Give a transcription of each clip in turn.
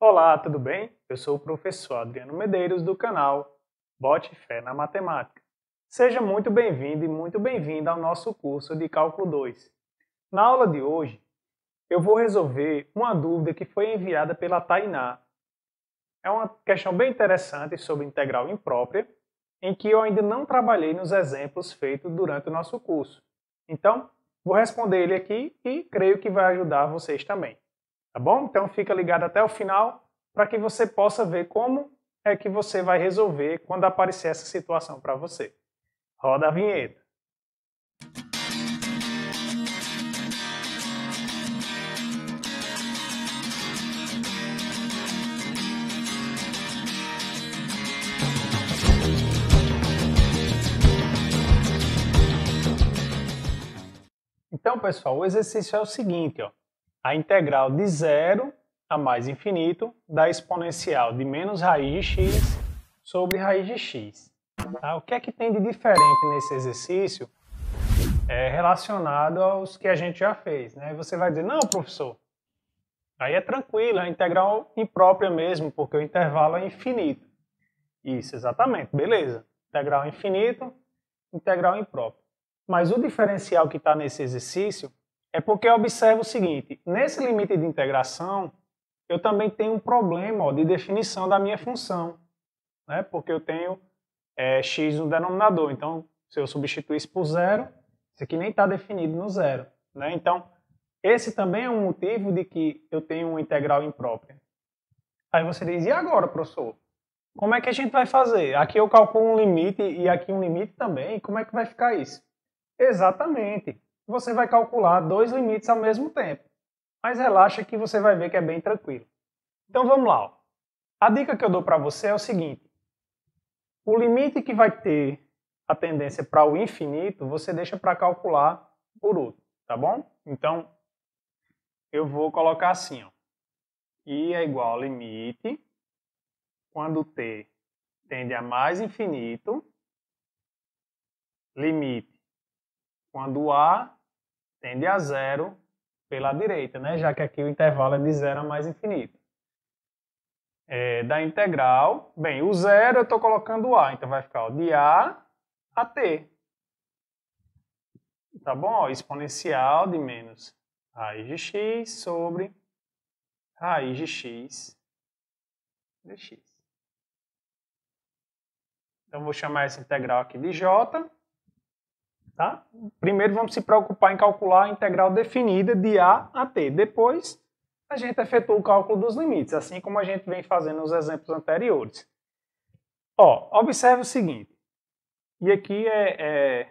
Olá, tudo bem? Eu sou o professor Adriano Medeiros do canal Bote Fé na Matemática. Seja muito bem-vindo e muito bem-vinda ao nosso curso de Cálculo 2. Na aula de hoje, eu vou resolver uma dúvida que foi enviada pela Tainá. É uma questão bem interessante sobre integral imprópria, em que eu ainda não trabalhei nos exemplos feitos durante o nosso curso. Então, vou responder ele aqui e creio que vai ajudar vocês também. Tá bom? Então fica ligado até o final para que você possa ver como é que você vai resolver quando aparecer essa situação para você. Roda a vinheta. Então, pessoal, o exercício é o seguinte, ó a integral de zero a mais infinito da exponencial de menos raiz de x sobre raiz de x. Tá? O que é que tem de diferente nesse exercício é relacionado aos que a gente já fez? Né? Você vai dizer, não, professor, aí é tranquilo, é integral imprópria mesmo, porque o intervalo é infinito. Isso, exatamente, beleza. Integral infinito, integral imprópria. Mas o diferencial que está nesse exercício é porque eu observo o seguinte, nesse limite de integração, eu também tenho um problema ó, de definição da minha função, né? porque eu tenho é, x no denominador. Então, se eu substituir isso por zero, isso aqui nem está definido no zero. Né? Então, esse também é um motivo de que eu tenho uma integral imprópria. Aí você diz, e agora, professor? Como é que a gente vai fazer? Aqui eu calculo um limite e aqui um limite também. Como é que vai ficar isso? Exatamente você vai calcular dois limites ao mesmo tempo. Mas relaxa que você vai ver que é bem tranquilo. Então vamos lá. A dica que eu dou para você é o seguinte. O limite que vai ter a tendência para o infinito, você deixa para calcular por outro, tá bom? Então, eu vou colocar assim, ó. I é igual ao limite quando t tende a mais infinito, limite quando a tende a zero pela direita, né? já que aqui o intervalo é de zero a mais infinito. É, da integral, bem, o zero eu estou colocando A, então vai ficar ó, de A a T. Tá bom? Ó, exponencial de menos raiz de x sobre raiz de x de x. Então, vou chamar essa integral aqui de j. Tá? Primeiro vamos se preocupar em calcular a integral definida de A a T. Depois a gente efetua o cálculo dos limites, assim como a gente vem fazendo nos exemplos anteriores. Ó, observe o seguinte, e aqui é, é,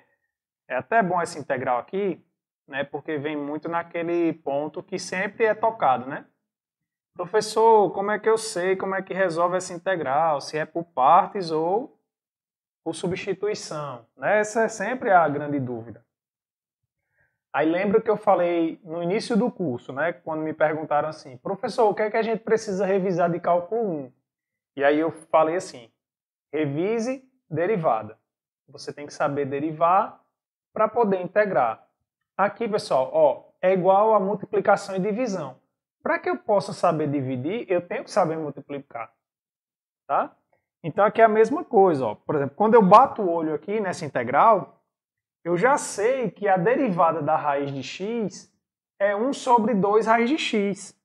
é até bom essa integral aqui, né, porque vem muito naquele ponto que sempre é tocado, né? Professor, como é que eu sei como é que resolve essa integral? Se é por partes ou por substituição? Né? Essa é sempre a grande dúvida. Aí lembra que eu falei no início do curso, né, quando me perguntaram assim, professor, o que é que a gente precisa revisar de cálculo 1? E aí eu falei assim, revise derivada. Você tem que saber derivar para poder integrar. Aqui, pessoal, ó, é igual a multiplicação e divisão. Para que eu possa saber dividir, eu tenho que saber multiplicar. Tá? Então aqui é a mesma coisa. Ó. Por exemplo, quando eu bato o olho aqui nessa integral, eu já sei que a derivada da raiz de x é 1 sobre 2 raiz de x.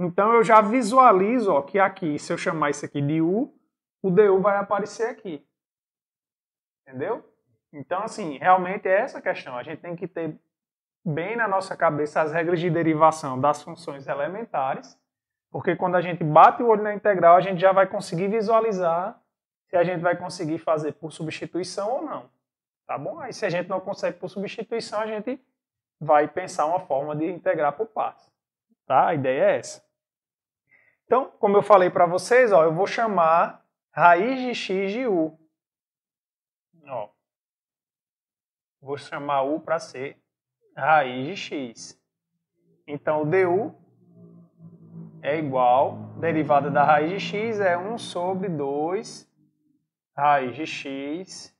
Então eu já visualizo ó, que aqui, se eu chamar isso aqui de u, o du vai aparecer aqui. Entendeu? Então, assim, realmente é essa a questão. A gente tem que ter bem na nossa cabeça as regras de derivação das funções elementares porque quando a gente bate o olho na integral, a gente já vai conseguir visualizar se a gente vai conseguir fazer por substituição ou não. Tá bom? Aí se a gente não consegue por substituição, a gente vai pensar uma forma de integrar por partes. Tá? A ideia é essa. Então, como eu falei para vocês, ó, eu vou chamar raiz de x de u. Ó, vou chamar u para ser raiz de x. Então, o du é igual, derivada da raiz de x é 1 sobre 2 raiz de x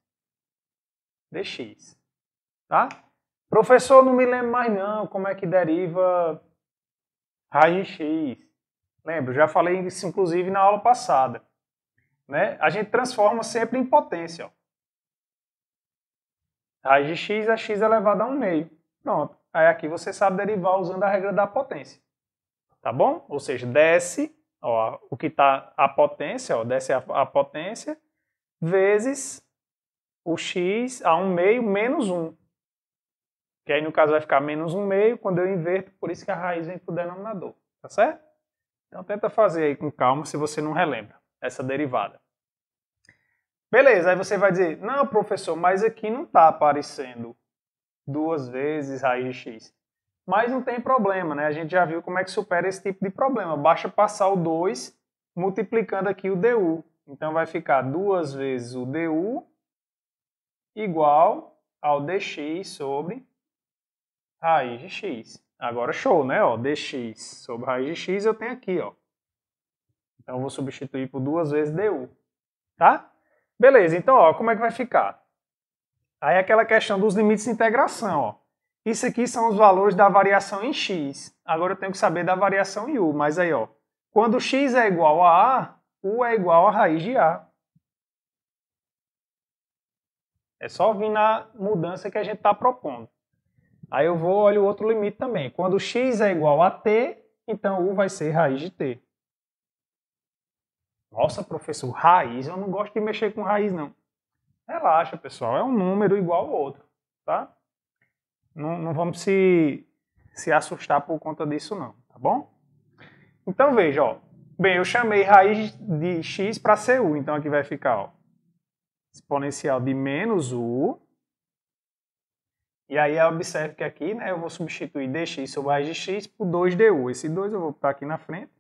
dx. Tá? Professor, não me lembro mais não como é que deriva raiz de x. Lembra, já falei isso inclusive na aula passada. Né? A gente transforma sempre em potência. Ó. Raiz de x é x elevado a 1 meio. Pronto. Aí aqui você sabe derivar usando a regra da potência. Tá bom? Ou seja, desce ó, o que está a potência, ó, desce a, a potência, vezes o x a 1 meio menos 1. Que aí no caso vai ficar menos 1 meio quando eu inverto, por isso que a raiz vem para o denominador. Tá certo? Então tenta fazer aí com calma se você não relembra essa derivada. Beleza, aí você vai dizer, não professor, mas aqui não está aparecendo duas vezes raiz de x. Mas não tem problema, né? A gente já viu como é que supera esse tipo de problema. Basta passar o 2 multiplicando aqui o du. Então vai ficar duas vezes o du igual ao dx sobre raiz de x. Agora show, né? Ó, dx sobre raiz de x eu tenho aqui, ó. Então vou substituir por duas vezes du, tá? Beleza, então ó, como é que vai ficar? Aí aquela questão dos limites de integração, ó. Isso aqui são os valores da variação em x. Agora eu tenho que saber da variação em u, mas aí ó, quando x é igual a a, u é igual a raiz de a. É só vir na mudança que a gente está propondo. Aí eu vou, olha o outro limite também. Quando x é igual a t, então u vai ser raiz de t. Nossa, professor, raiz, eu não gosto de mexer com raiz, não. Relaxa, pessoal, é um número igual ao outro, tá? Não, não vamos se, se assustar por conta disso, não, tá bom? Então, veja, ó. Bem, eu chamei raiz de x para ser u, então aqui vai ficar, ó, exponencial de menos u e aí observe que aqui né, eu vou substituir dx sobre raiz de x por 2du. Esse 2 eu vou botar aqui na frente.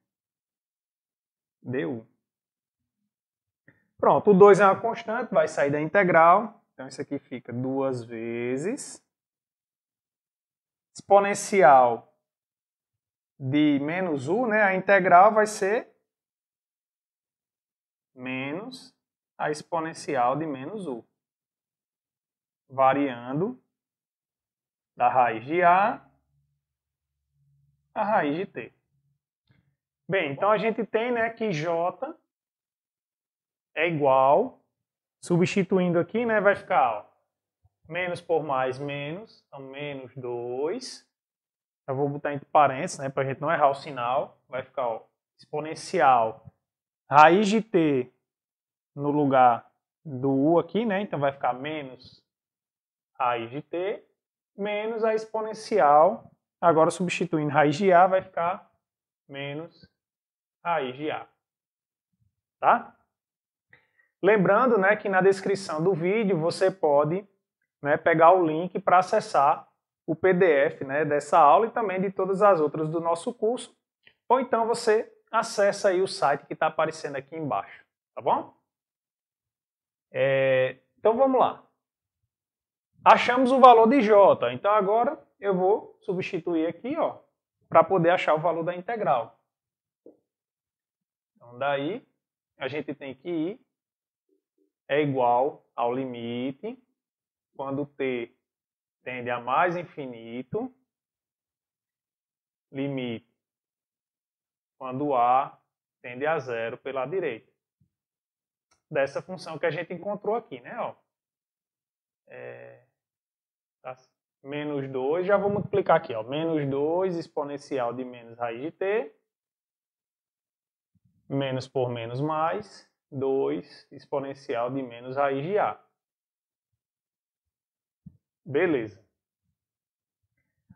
du. Pronto, o 2 é uma constante, vai sair da integral. Então isso aqui fica duas vezes. Exponencial de menos u, né? A integral vai ser menos a exponencial de menos u. Variando da raiz de A a raiz de T. Bem, então a gente tem né, que J é igual, substituindo aqui, né, vai ficar ó, menos por mais menos, então menos 2. Eu vou botar entre parênteses, né, para a gente não errar o sinal. Vai ficar ó, exponencial raiz de t no lugar do u aqui, né, então vai ficar menos raiz de t menos a exponencial. Agora, substituindo raiz de A, vai ficar menos raiz de A. Tá? Lembrando né, que na descrição do vídeo você pode né, pegar o link para acessar o PDF né, dessa aula e também de todas as outras do nosso curso. Ou então você acessa aí o site que está aparecendo aqui embaixo. Tá bom? É, então vamos lá. Achamos o valor de J. Então agora eu vou substituir aqui, ó, para poder achar o valor da integral. Então daí a gente tem que ir é igual ao limite quando t tende a mais infinito, limite quando a tende a zero pela direita. Dessa função que a gente encontrou aqui, né? Ó. É, Tá? Menos 2, já vou multiplicar aqui, ó. Menos 2 exponencial de menos raiz de t. Menos por menos mais. 2 exponencial de menos raiz de a. Beleza.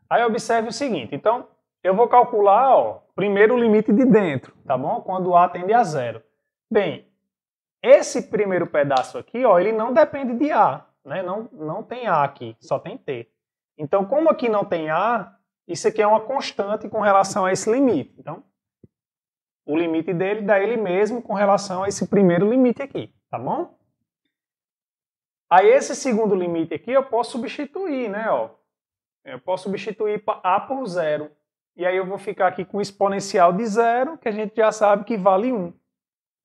Aí observe o seguinte, então eu vou calcular, ó, primeiro o limite de dentro, tá bom? Quando a tende a zero. Bem, esse primeiro pedaço aqui, ó, ele não depende de a, né? Não, não tem A aqui, só tem T. Então, como aqui não tem A, isso aqui é uma constante com relação a esse limite. Então, o limite dele dá ele mesmo com relação a esse primeiro limite aqui, tá bom? Aí esse segundo limite aqui eu posso substituir, né? Ó. Eu posso substituir A por zero. E aí eu vou ficar aqui com exponencial de zero, que a gente já sabe que vale 1.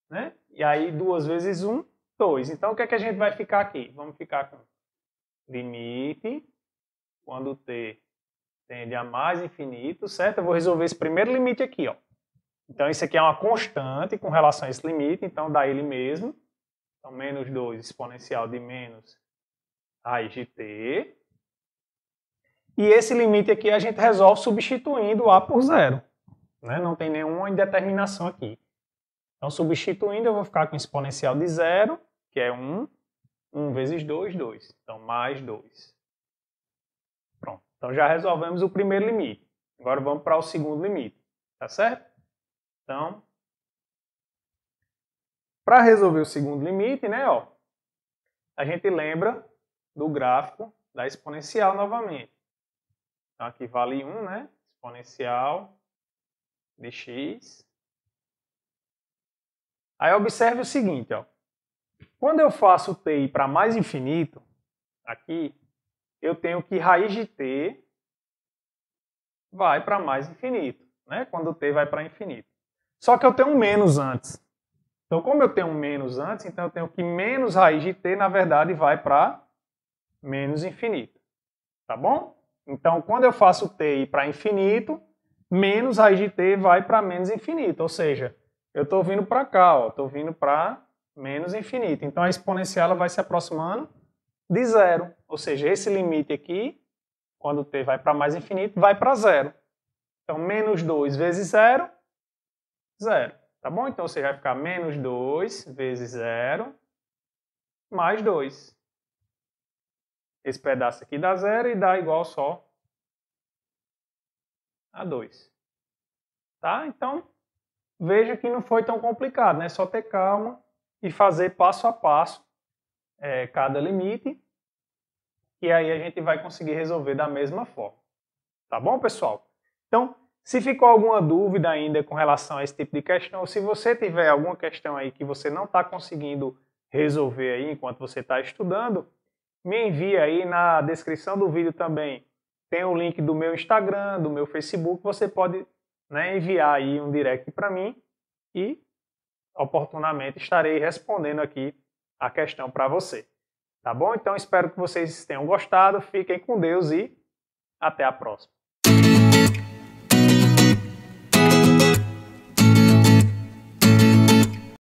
Né? E aí duas vezes 1 2. Então, o que é que a gente vai ficar aqui? Vamos ficar com limite quando t tende a mais infinito, certo? Eu vou resolver esse primeiro limite aqui, ó. Então, isso aqui é uma constante com relação a esse limite, então dá ele mesmo. Então, menos 2 exponencial de menos raiz de t. E esse limite aqui a gente resolve substituindo A por zero. Né? Não tem nenhuma indeterminação aqui. Então, substituindo, eu vou ficar com exponencial de zero, que é 1. 1 vezes 2, 2. Então, mais 2. Pronto. Então, já resolvemos o primeiro limite. Agora, vamos para o segundo limite. Tá certo? Então, para resolver o segundo limite, né, ó, a gente lembra do gráfico da exponencial novamente. Então, aqui vale 1, né? Exponencial de x. Aí observe o seguinte, ó. Quando eu faço t para mais infinito, aqui, eu tenho que raiz de t vai para mais infinito, né? Quando t vai para infinito. Só que eu tenho um menos antes. Então, como eu tenho menos antes, então eu tenho que menos raiz de t, na verdade, vai para menos infinito. Tá bom? Então, quando eu faço t para infinito, menos raiz de t vai para menos infinito. Ou seja, eu estou vindo para cá, estou vindo para menos infinito. Então, a exponencial vai se aproximando de zero. Ou seja, esse limite aqui, quando t vai para mais infinito, vai para zero. Então, menos 2 vezes zero zero. Tá bom? Então você vai ficar menos 2 vezes zero mais 2. Esse pedaço aqui dá zero e dá igual só a 2. Tá? Então, veja que não foi tão complicado, né? Só ter calma e fazer passo a passo é, cada limite. E aí a gente vai conseguir resolver da mesma forma. Tá bom, pessoal? Então, se ficou alguma dúvida ainda com relação a esse tipo de questão, ou se você tiver alguma questão aí que você não está conseguindo resolver aí enquanto você está estudando, me envie aí na descrição do vídeo também. Tem o link do meu Instagram, do meu Facebook, você pode né, enviar aí um direct para mim e oportunamente estarei respondendo aqui a questão para você. Tá bom? Então espero que vocês tenham gostado, fiquem com Deus e até a próxima.